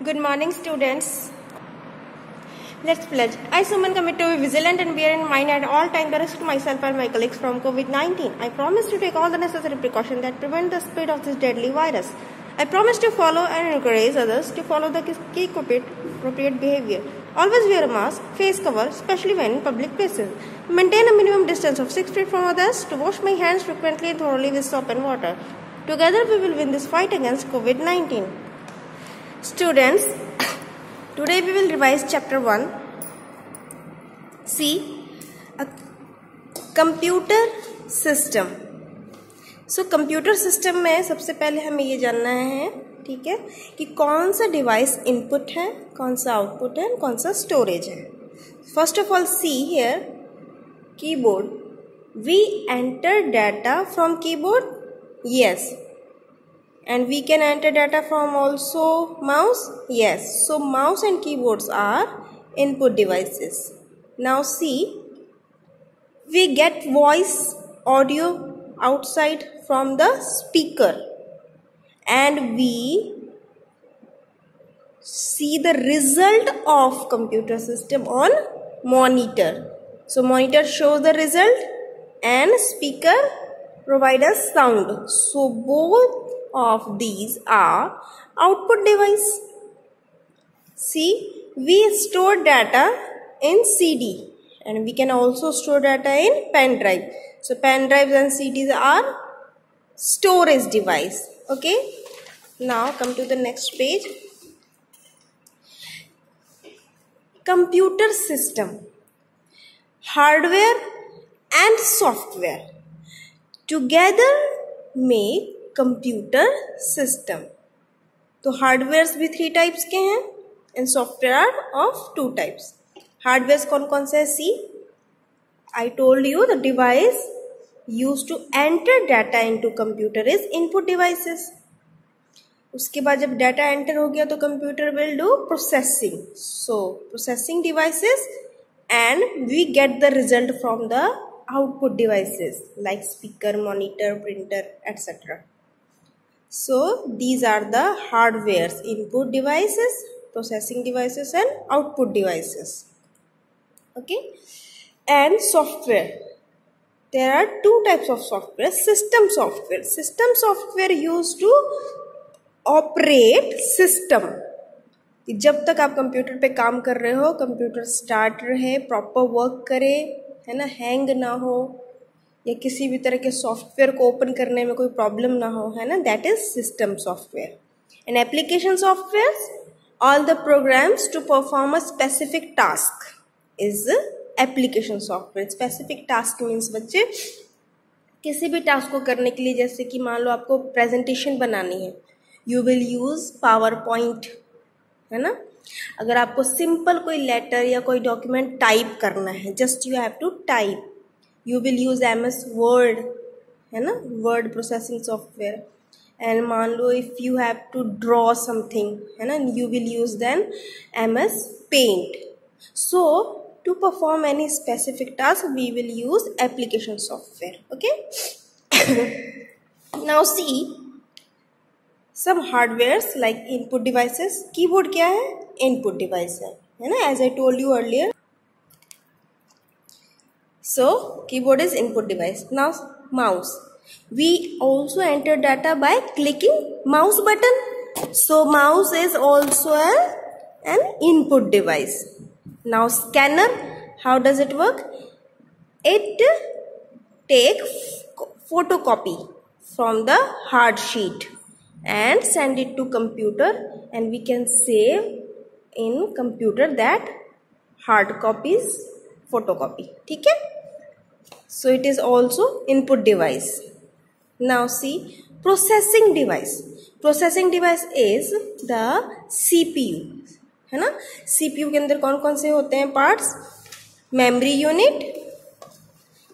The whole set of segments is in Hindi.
Good morning, students. Let's pledge. I, Suman, commit to be vigilant and bear in mind at all times the risk to myself and my colleagues from COVID-19. I promise to take all the necessary precautions that prevent the spread of this deadly virus. I promise to follow and encourage others to follow the key appropriate behavior. Always wear a mask, face cover, especially when in public places. Maintain a minimum distance of 6 feet from others. To wash my hands frequently and thoroughly with soap and water. Together we will win this fight against COVID-19. Students, today we will revise chapter 1. See, a computer system. So computer system में सबसे पहले हमें ये जानना है ठीक है कि कौन सा डिवाइस इनपुट है कौन सा आउटपुट है कौन सा स्टोरेज है first of all see here keyboard we enter data from keyboard yes and we can enter data from also mouse? Yes. So mouse and keyboards are input devices. Now see we get voice audio outside from the speaker. And we see the result of computer system on monitor. So monitor shows the result and speaker provide us sound. So both of these are output device. See, we store data in CD and we can also store data in pen drive. So pen drives and CDs are storage device. Okay. Now come to the next page. Computer system. Hardware and software together make computer system तो हार्डवेयर भी थ्री टाइप्स के हैं and software are of two types hardware कौन कौन से है? See I told you the device use to enter data into computer is input devices उसके बाद जब डाटा एंटर हो गया तो computer will do processing so processing devices and we get the result from the output devices like speaker, monitor, printer, etc. So these are the hardwares, input devices, processing devices and output devices. Okay. And software. There are two types of software. System software. System software used to operate system. जब तक आप कंप्यूटर पे काम कर रहे हो कंप्यूटर स्टार्ट रहे प्रॉपर वर्क करे है ना हैंग ना हो या किसी भी तरह के सॉफ्टवेयर को ओपन करने में कोई प्रॉब्लम ना हो, है ना? That is system software and application software all the programs to perform a specific task is application software specific task means बच्चे, किसी भी टास्क को करने के लिए, जैसे कि मान लो आपको प्रेजेंटेशन बनानी है। You will use PowerPoint है ना? अगर आपको सिंपल कोई लेटर या कोई डॉक्यूमेंट टाइप करना है just you have to type you will use M S Word है ना? वर्ड प्रोसेसिंग सॉफ्टवेयर एंड मान लो if you have to draw something है ना? You will use then M S paint so to perform any specific task we will use application software okay now see some hardware like input devices keyboard क्या है? इनपुट डिवाइस है ना? As I told you earlier so keyboard is input device now mouse we also enter data by clicking mouse button so mouse is also a, an input device now scanner how does it work it take photocopy from the hard sheet and send it to computer and we can save in computer that hard copies photocopy ठीक है so it is also input device now see processing device processing device is the CPU है ना? सीपीयू के अंदर कौन कौन से होते हैं parts memory unit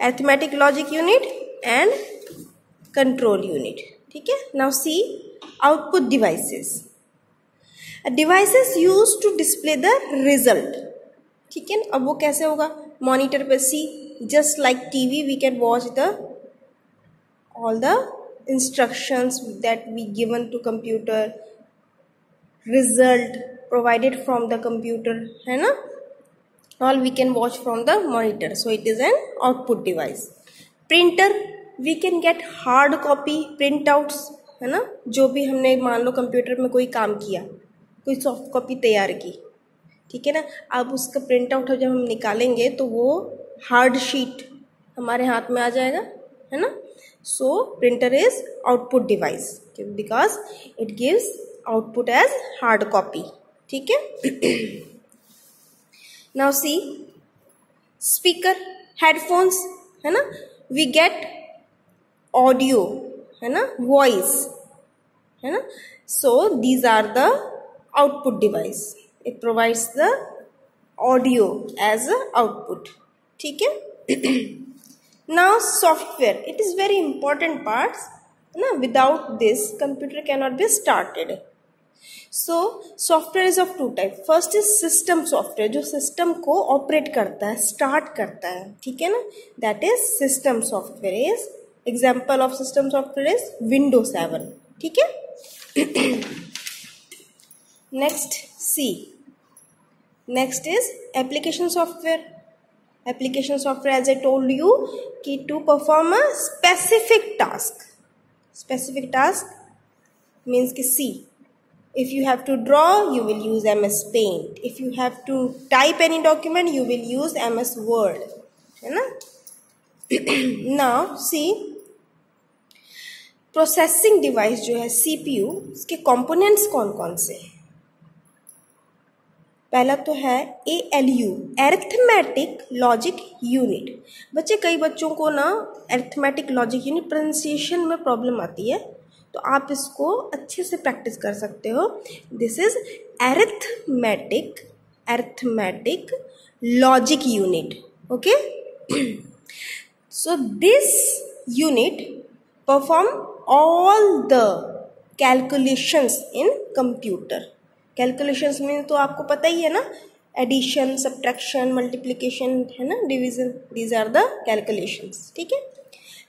arithmetic logic unit and control unit ठीक है? Now see output devices devices use to display the result ठीक है? अब वो कैसे होगा? मॉनिटर पे see just like TV we can watch the all the instructions that we given to computer result provided from the computer है ना all we can watch from the monitor so it is an output device printer we can get hard copy printouts है ना जो भी हमने मान लो कंप्यूटर में कोई काम किया कोई सॉफ्ट कॉपी तैयार की ठीक है ना अब उसका प्रिंट आउट जब हम निकालेंगे तो वो हार्ड शीट हमारे हाथ में आ जाएगा, है ना? So printer is output device because it gives output as hard copy ठीक है? नाउ सी स्पीकर हेडफोन्स है ना? वी गेट ऑडियो है ना? वॉइस है ना? So these are the output device it provides the audio as a output. ठीक है? Now, software. It is very important parts ना without this, computer cannot be started. So software is of two type first is system software जो सिस्टम को ऑपरेट करता है स्टार्ट करता है, ठीक है ना? That is system software is example of system software is window seven ठीक है? Next see next is application software. Application software as i told you key to perform a specific task specific task means ki see if you have to draw you will use ms paint if you have to type any document you will use ms word है ना now see प्रोसेसिंग डिवाइस जो है सीपीयू उसके कंपोनेंट्स कौन कौन से हैं पहला तो है A L U arithmetic logic unit बच्चे, कई बच्चों को ना एर्थमेटिक लॉजिक यूनिट प्रोनाउंसिएशन में प्रॉब्लम आती है तो आप इसको अच्छे से प्रैक्टिस कर सकते हो. This is arithmetic arithmetic logic unit okay so this unit perform all the calculations in computer calculations में तो आपको पता ही है ना? एडिशन सब्ट्रैक्शन मल्टीप्लिकेशन है ना? Division these are the calculations ठीक है?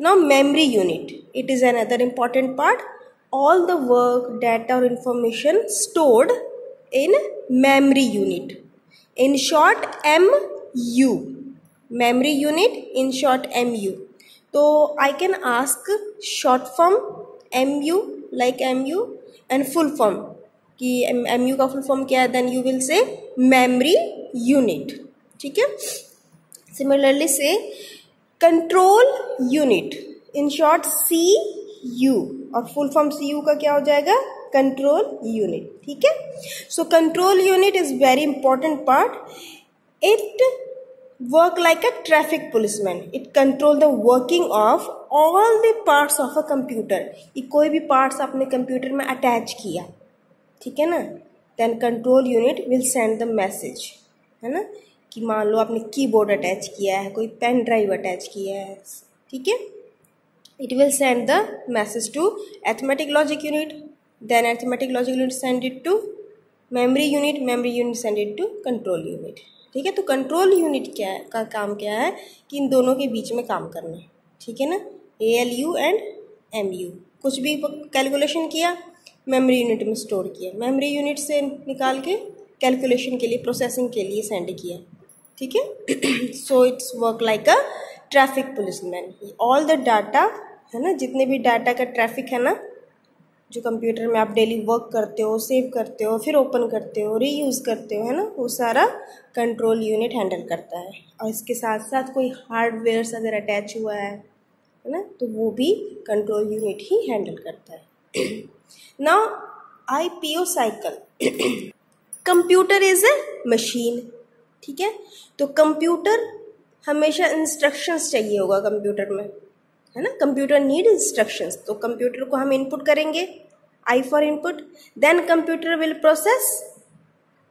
Now memory unit it is another important part all the work data और information stored in memory unit in short M U memory unit in short M U तो I can ask short form M U like M U and full form कि एम यू का फुल फॉर्म क्या है? Then you will say memory unit ठीक है? सिमिलरली से control unit in short C U और फुल फॉर्म सी यू का क्या हो जाएगा? कंट्रोल यूनिट ठीक है? So control unit is very important part it work like a traffic policeman it control the working of all the parts of a computer कोई भी पार्ट्स आपने कंप्यूटर में अटैच किया। ठीक है ना? Then control unit will send the message है ना? कि मान लो आपने कीबोर्ड अटैच किया है, कोई पेन ड्राइव अटैच किया है, ठीक है? It will send the message to arithmetic logic unit then arithmetic logic unit send it to memory unit memory unit send it to control unit ठीक है? तो कंट्रोल यूनिट क्या है? का काम क्या है? कि इन दोनों के बीच में काम करना ठीक है ना? A L U and M U कुछ भी कैलकुलेशन किया? मेमोरी यूनिट में स्टोर किया मेमोरी यूनिट से निकाल के कैलकुलेशन के लिए, प्रोसेसिंग के लिए सेंड किया ठीक है? So its work like a traffic police man all the data है ना, जितने भी डाटा का ट्रैफ़िक है ना, जो कंप्यूटर में आप डेली वर्क करते हो सेव करते हो, फिर ओपन करते हो रीयूज़ करते हो, है ना, वो सारा कंट्रोल यूनिट हैंडल करता है। और इसके साथ साथ कोई हार्डवेयर अगर अटैच हुआ है है ना तो वो भी कंट्रोल यूनिट ही हैंडल करता है। Now IPO cycle computer is a machine ठीक है? तो कंप्यूटर हमेशा इंस्ट्रक्शंस चाहिए होगा कंप्यूटर में। है ना? कंप्यूटर नीड इंस्ट्रक्शंस तो कंप्यूटर को हम इनपुट करेंगे। I for input then computer will process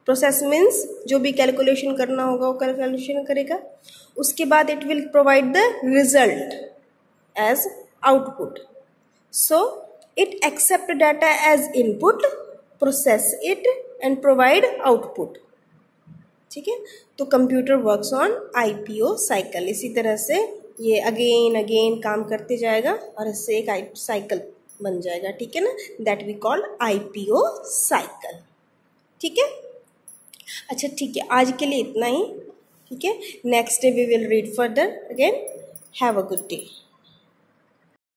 process means जो भी कैलकुलेशन करना होगा वो कैलकुलेशन करेगा। उसके बाद it will provide the result as output so It accept data as input, process it and provide output. ठीक है? तो computer works on IPO cycle इसी तरह से ये अगेन अगेन काम करते जाएगा और इससे एक आई साइकिल बन जाएगा। ठीक है ना? That we call IPO cycle ठीक है? अच्छा ठीक है। आज के लिए इतना ही। ठीक है? Next day we will read further again have a good day